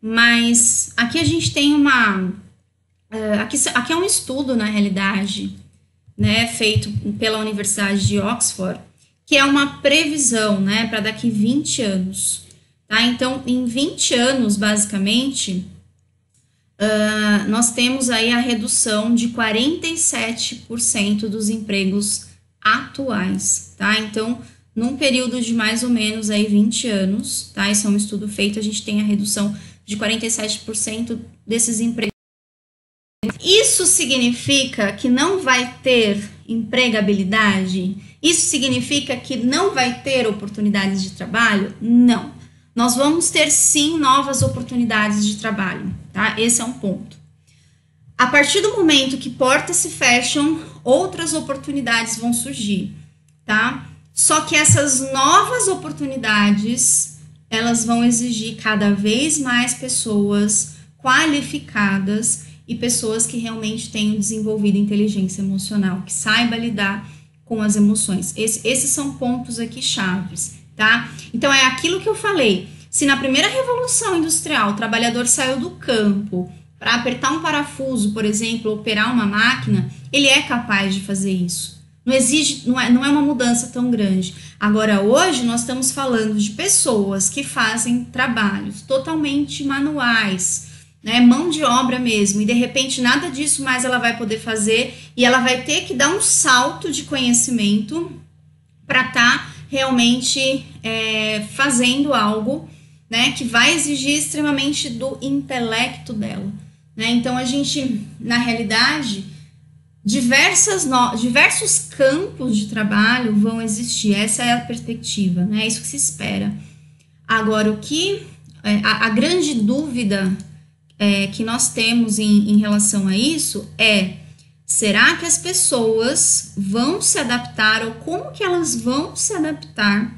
mas aqui a gente tem uma. Uh, aqui, aqui é um estudo, na realidade, né, feito pela Universidade de Oxford, que é uma previsão, né, para daqui 20 anos. Tá? Então, em 20 anos, basicamente, uh, nós temos aí a redução de 47% dos empregos atuais, tá? Então, num período de mais ou menos aí 20 anos, tá? Esse é um estudo feito, a gente tem a redução de 47% desses empregos isso significa que não vai ter empregabilidade? Isso significa que não vai ter oportunidades de trabalho? Não. Nós vamos ter sim novas oportunidades de trabalho, tá? Esse é um ponto. A partir do momento que portas se fecham, outras oportunidades vão surgir, tá? Só que essas novas oportunidades, elas vão exigir cada vez mais pessoas qualificadas e pessoas que realmente tenham desenvolvido inteligência emocional, que saiba lidar com as emoções. Esse, esses são pontos aqui chaves, tá? Então é aquilo que eu falei. Se na primeira revolução industrial o trabalhador saiu do campo para apertar um parafuso, por exemplo, operar uma máquina, ele é capaz de fazer isso. Não exige, não é, não é uma mudança tão grande. Agora, hoje, nós estamos falando de pessoas que fazem trabalhos totalmente manuais, né, mão de obra mesmo, e de repente nada disso mais ela vai poder fazer e ela vai ter que dar um salto de conhecimento para estar tá realmente é, fazendo algo né, que vai exigir extremamente do intelecto dela. Né? Então a gente, na realidade, diversas no, diversos campos de trabalho vão existir. Essa é a perspectiva, né? É isso que se espera. Agora, o que é, a, a grande dúvida é, que nós temos em, em relação a isso é será que as pessoas vão se adaptar ou como que elas vão se adaptar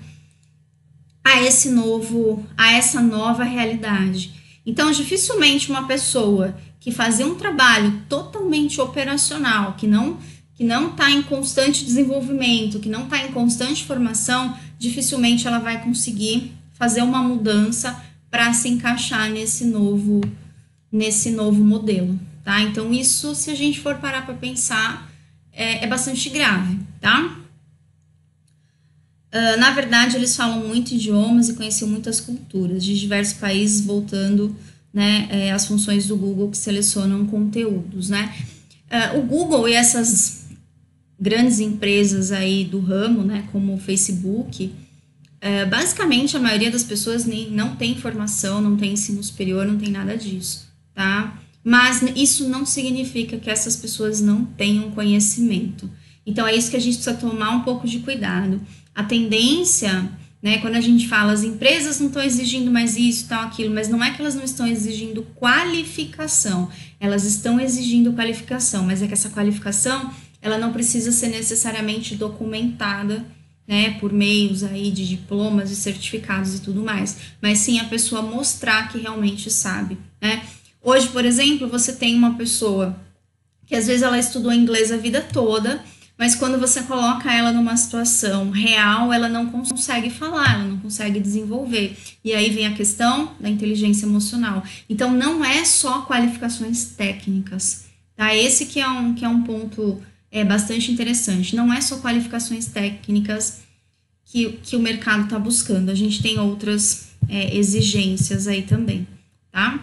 a esse novo, a essa nova realidade? Então, dificilmente uma pessoa que fazia um trabalho totalmente operacional, que não que não está em constante desenvolvimento, que não está em constante formação, dificilmente ela vai conseguir fazer uma mudança para se encaixar nesse novo nesse novo modelo, tá? Então, isso, se a gente for parar para pensar, é, é, bastante grave, tá? Uh, na verdade, eles falam muito idiomas e conheciam muitas culturas de diversos países, voltando né, é, as funções do Google que selecionam conteúdos, né? Uh, o Google e essas grandes empresas aí do ramo, né, como o Facebook, uh, basicamente a maioria das pessoas nem, não tem formação, não tem ensino superior, não tem nada disso tá? Mas isso não significa que essas pessoas não tenham conhecimento. Então é isso que a gente precisa tomar um pouco de cuidado. A tendência, né, quando a gente fala as empresas não estão exigindo mais isso, tal, aquilo, mas não é que elas não estão exigindo qualificação, elas estão exigindo qualificação, mas é que essa qualificação ela não precisa ser necessariamente documentada né, por meios aí de diplomas e certificados e tudo mais, mas sim a pessoa mostrar que realmente sabe, né? Hoje, por exemplo, você tem uma pessoa que às vezes ela estudou inglês a vida toda, mas quando você coloca ela numa situação real, ela não consegue falar, ela não consegue desenvolver. E aí vem a questão da inteligência emocional. Então não é só qualificações técnicas, tá? Esse que é um, que é um ponto é, bastante interessante. Não é só qualificações técnicas que, que o mercado está buscando. A gente tem outras é, exigências aí também, tá?